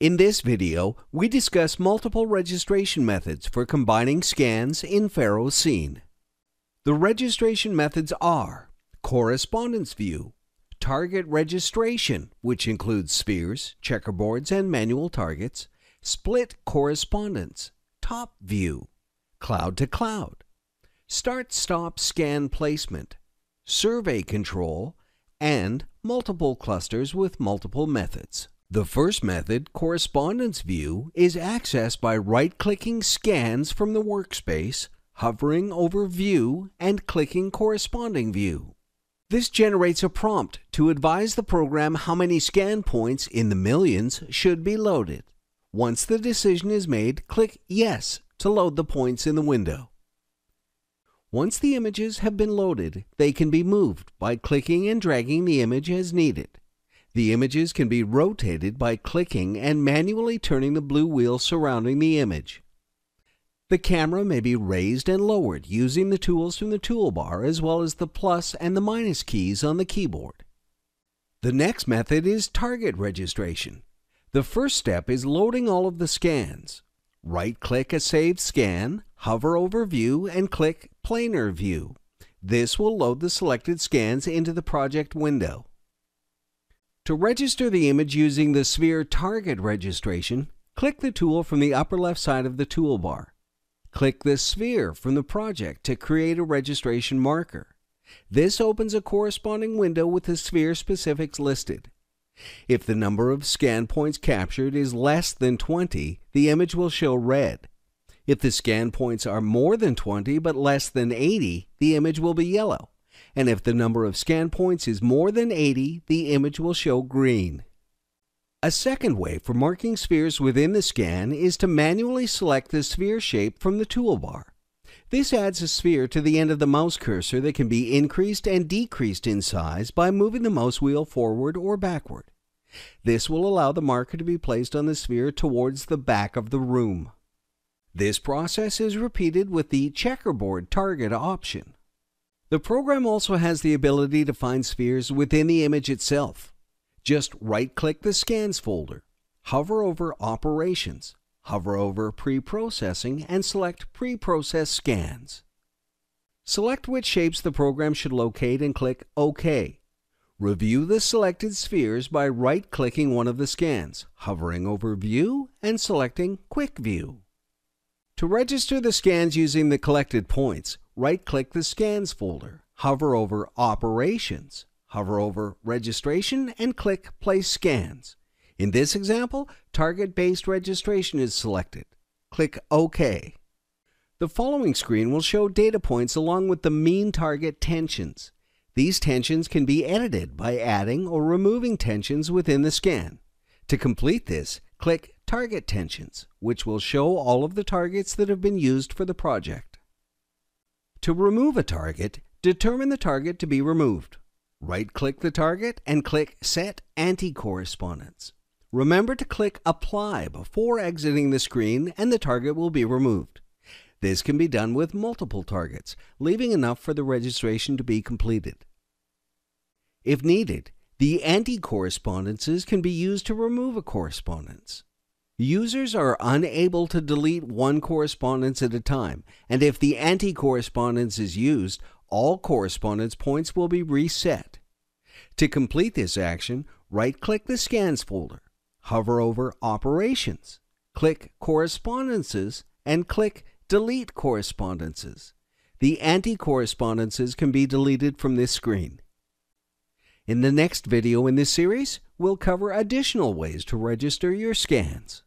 In this video, we discuss multiple registration methods for combining scans in Faro Scene. The registration methods are Correspondence View, Target Registration, which includes spheres, checkerboards, and manual targets, Split Correspondence, Top View, Cloud to Cloud, Start-Stop Scan Placement, Survey Control, and multiple clusters with multiple methods. The first method, Correspondence View, is accessed by right-clicking Scans from the workspace, hovering over View, and clicking Corresponding View. This generates a prompt to advise the program how many scan points in the millions should be loaded. Once the decision is made, click Yes to load the points in the window. Once the images have been loaded, they can be moved by clicking and dragging the image as needed. The images can be rotated by clicking and manually turning the blue wheel surrounding the image. The camera may be raised and lowered using the tools from the toolbar as well as the plus and the minus keys on the keyboard. The next method is target registration. The first step is loading all of the scans. Right-click a saved scan, hover over View, and click Planar View. This will load the selected scans into the project window. To register the image using the Sphere Target Registration, click the tool from the upper left side of the toolbar. Click the sphere from the project to create a registration marker. This opens a corresponding window with the sphere specifics listed. If the number of scan points captured is less than 20, the image will show red. If the scan points are more than 20 but less than 80, the image will be yellow. And if the number of scan points is more than 80, the image will show green. A second way for marking spheres within the scan is to manually select the sphere shape from the toolbar. This adds a sphere to the end of the mouse cursor that can be increased and decreased in size by moving the mouse wheel forward or backward. This will allow the marker to be placed on the sphere towards the back of the room. This process is repeated with the checkerboard target option. The program also has the ability to find spheres within the image itself. Just right-click the Scans folder, hover over Operations, hover over Pre-Processing, and select Pre-Process Scans. Select which shapes the program should locate and click OK. Review the selected spheres by right-clicking one of the scans, hovering over View, and selecting Quick View. To register the scans using the collected points, right-click the Scans folder, hover over Operations, hover over Registration, and click Place Scans. In this example, target-based registration is selected. Click OK. The following screen will show data points along with the mean target tensions. These tensions can be edited by adding or removing tensions within the scan. To complete this, click Target Tensions, which will show all of the targets that have been used for the project. To remove a target, determine the target to be removed. Right-click the target and click Set Anti-Correspondence. Remember to click Apply before exiting the screen and the target will be removed. This can be done with multiple targets, leaving enough for the registration to be completed. If needed, the anti-correspondences can be used to remove a correspondence. Users are unable to delete one correspondence at a time, and if the anti-correspondence is used, all correspondence points will be reset. To complete this action, right-click the Scans folder, hover over Operations, click Correspondences, and click Delete Correspondences. The anti-correspondences can be deleted from this screen. In the next video in this series, we'll cover additional ways to register your scans.